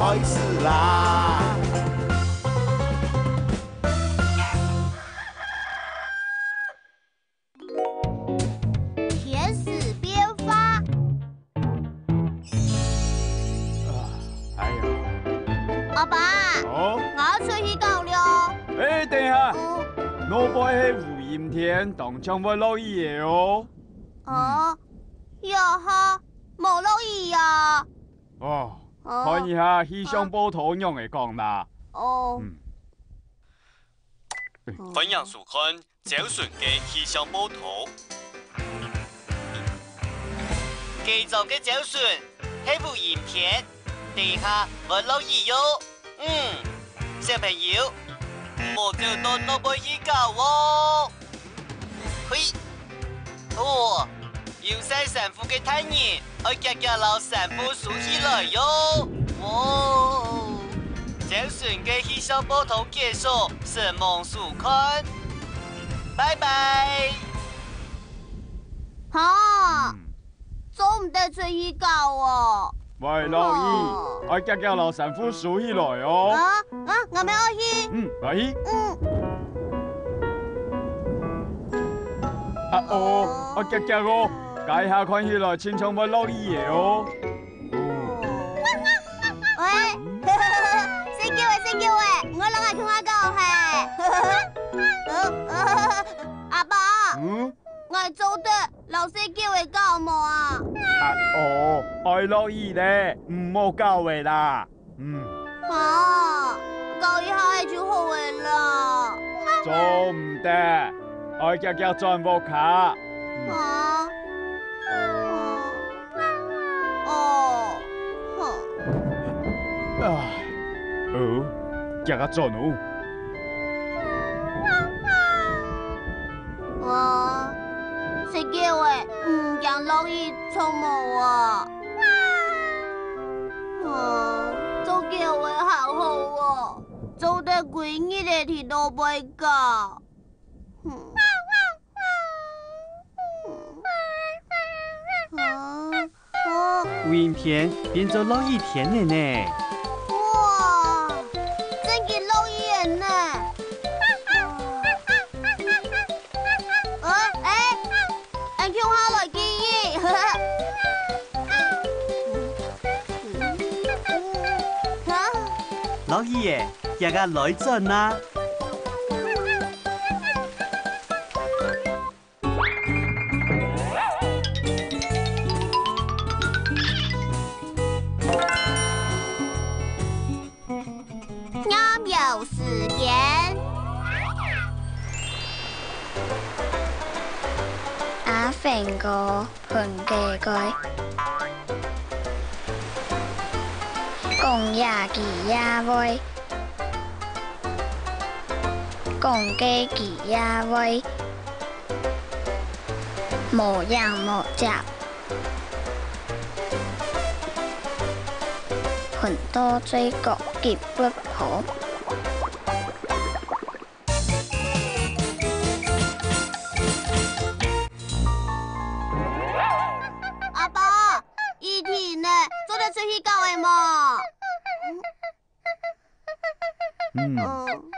开始啦！天使变化，哎呀，阿爸，哦，我要出去搞了。哎，等一下，嗯，我不是无阴天，当场会落雨的哦。哦，呀哈，冇落雨呀。哦，哦看一下气象波图用的讲啦。哦，嗯，欢迎收看周顺嘅气象报图。今早嘅周顺係部影片，地下會落雨哟。嗯，小朋友，我就到那邊去搞哦。要晒神父嘅太陽，我日日留神父數起來喲。哦，周順嘅氣象報圖結束，神夢速看，拜拜。哈，嗯做唔得出去搞哦。喂，落雨，我日日留神父數起來哦。啊啊，我咪要去。嗯，來去。嗯，啊哦，我日日哦，街下看起來千唱會落雨的哦。喂，識叫喂，識叫喂，我諗下聽下講係。阿爸，嗯，我係做得老师叫喂教冇啊？啊哦，愛落雨咧，唔好教喂啦。嗯，啊，教一下就好嘅啦。做唔得，我日日轉屋卡。啊，哦，日日轉哦。我食嘅喂，唔驚落雨沖冇啊！啊，做嘅喂好好哦，做得幾日的天都袂搞。嗯啊啊！无影片变做落雨天了呢。落雨耶，日日來盡啦。啱有時間。阿肥個盤嘅蓋，共呀吉呀喂，共嘅吉呀威，無樣無雜，很多水果给不好。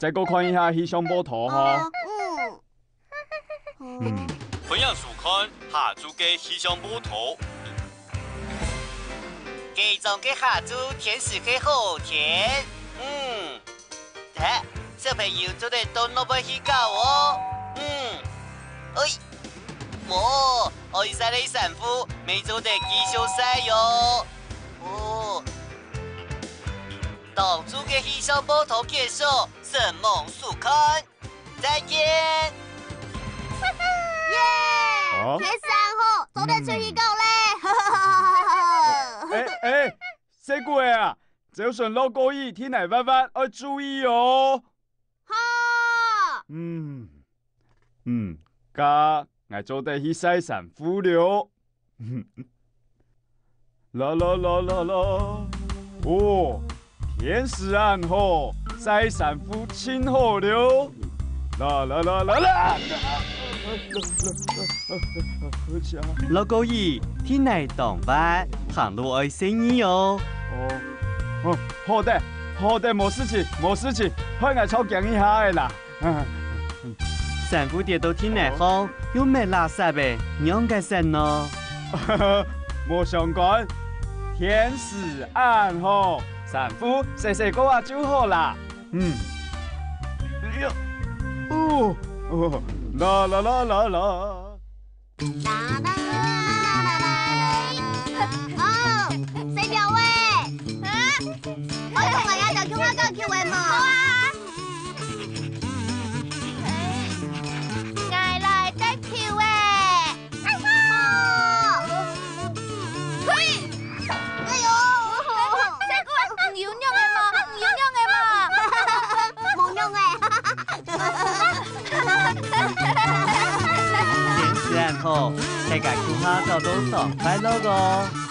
再过看一下氣象報圖哈。啊。嗯，嗯，歡迎收看下晝嘅氣象報圖。今早嘅下晝天時嘅好天，嗯，睇小朋友做得到那邊去搞哦，嗯，哎，哦，我晒你神父未做得繼續晒哟，哦，當初嘅氣象報圖結束，神梦速看，再见。耶！哦天生好，做得出去搞咧。哎哎，四姑啊，就算落過雨，天氣翻翻，要注意哦。哈！嗯嗯，家我做得去西神父了。啦啦啦啦啦，哦，天时暗好，西神父亲后流。啦啦啦啦啦！落個雨，天氣當晚，行路愛小意哦。哦，哦，好的，好的，没事情，没事情，快来抽奖一下的啦。嗯，散步跌到天内好，有咩垃圾的，让个神咯。冇相干，天时暗好，散步细细个啊就好啦。嗯，哎呀，哦，哦，啦。啦啦啦啦大家顾下就都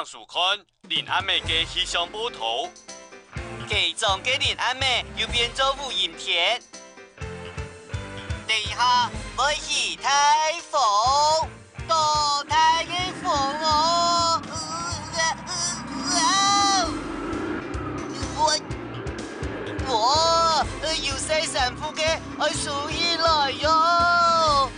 分享速看林阿妹嘅氣象報圖，其中嘅林阿妹要变做胡鹽田，等一下會起台风，大嘅风哦！我我要西神父嘅愛數起來喲！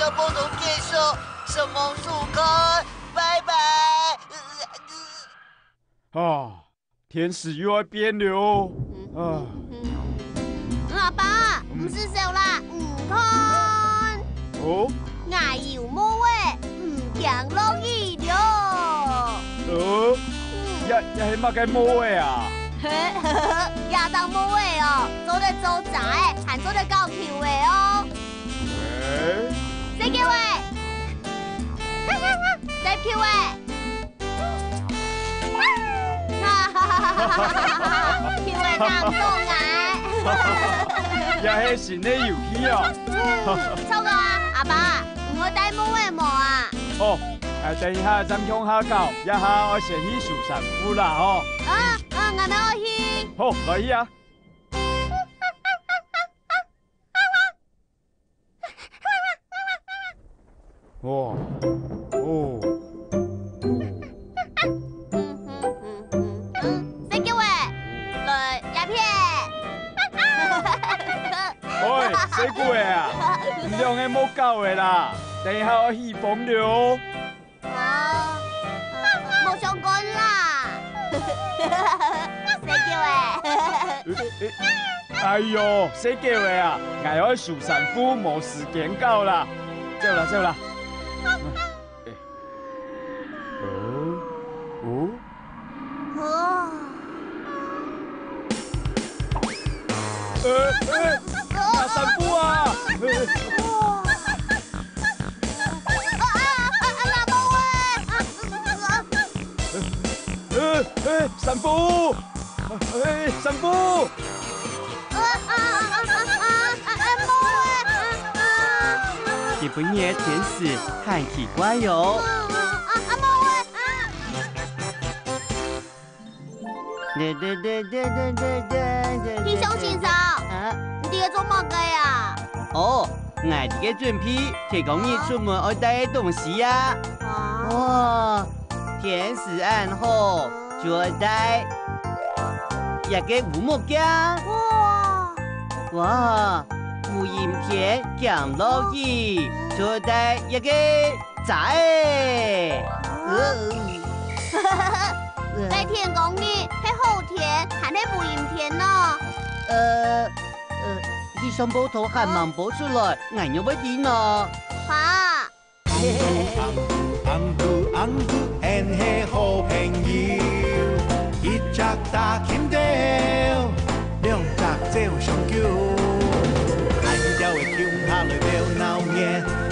妹嘅氣象報道結束，什麼速看，拜拜。啊，天使又要变了哦。啊，阿爸，唔是笑啦，唔看，哦，牙要冇誒，唔驚落雨了。呃，一一係乜嘅毛嘅啊？亚当冇誒哦，做得做仔，还做得夠橋誒哦。誒，四叫喂，Q 哎！哈哈哈哈哈哈！Q 哎，当动哎！也是新的游戏哦。超哥啊，阿爸，我带木为么啊？哦，哎，等一下咱向下搞，一下我先去树上扶啦哦。啊啊，我们要去。好，来去啊。哇，哦，谁叫喂？来鸦片。喂，谁叫喂啊？唔用嘅冇够嘅啦，等一下我去风流。啊，冇相干啦。谁叫喂？哎呦，谁叫喂啊？我要去树上扶，冇时间搞啦，走啦走啦。大散步啊！哇！啊啊啊！阿毛喂！呃呃，散步！哎，散步！啊啊啊啊啊！阿毛喂！日本夜天使太奇怪哟！对对！弟兄先生。你做乜嘅呀？哦，我哋嘅准备提供你出门要带嘅东西呀。哇，天时暗好，就要带一个乌木镜。哇哇，无影片降落雨，就要带一个仔。在天公里，系后天还系无影片呢？呃。去上波头喊忙播出来，俺要不点呢？哈！安姑安姑，俺系好朋友，一只大金雕，两只做上桥，爱钓的乡下来钓闹热，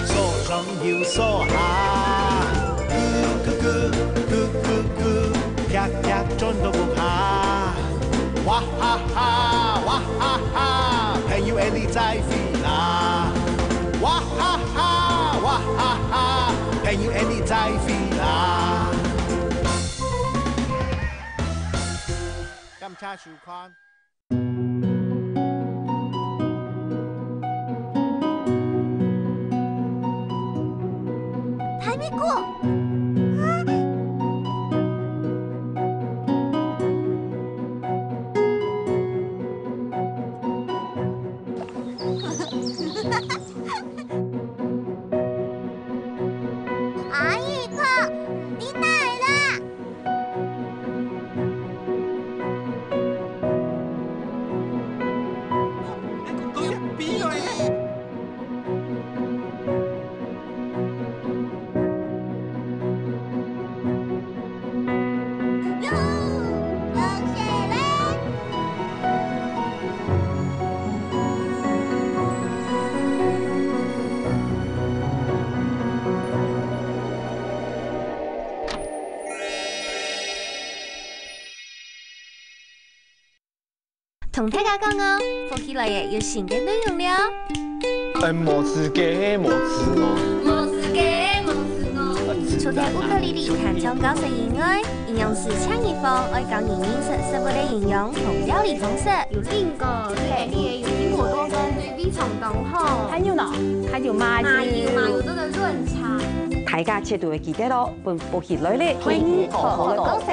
所上又所下，咕咕咕咕咕咕，呀呀转都不怕，哇哈哈哇哈哈。朋友，你在飞啦！哇哈哈，哇哈哈！朋友，你在飞啦！感谢收看。还没过。同大家讲哦，放起来嘅有新嘅内容了。哎，莫自给莫自我，莫自给莫自我。除了乌克丽丽弹唱高外，营养师抢一方爱教你认识食物的料理方式。有有苹果多酚、等号，还有呢，还有麻油，麻油这个润茶。大家切到嘅记得咯，来咧，好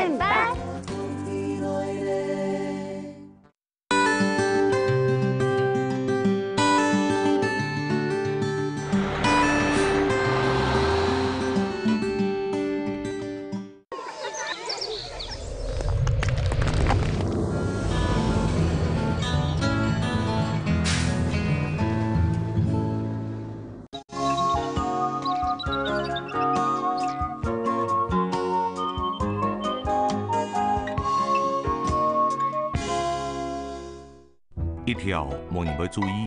的高声班。一条无人要注意